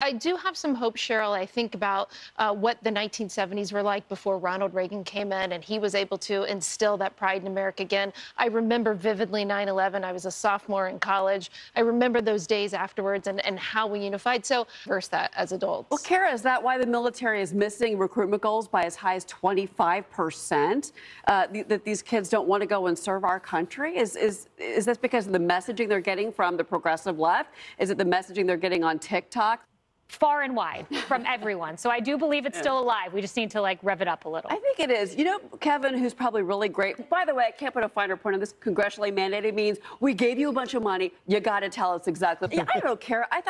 I do have some hope, Cheryl. I think about uh, what the 1970s were like before Ronald Reagan came in and he was able to instill that pride in America again. I remember vividly 9 11. I was a sophomore in college. I remember those days afterwards and, and how we unified. So, verse that as adults. Well, Kara, is that why the military is missing recruitment goals by as high as 25%? Uh, th- that these kids don't want to go and serve our country? Is, is, is this because of the messaging they're getting from the progressive left? Is it the messaging they're getting on TikTok? Far and wide from everyone. So I do believe it's still alive. We just need to like rev it up a little. I think it is. You know, Kevin, who's probably really great. By the way, I can't put a finer point on this. Congressionally mandated means we gave you a bunch of money. You got to tell us exactly. Yeah, I don't care. I thought.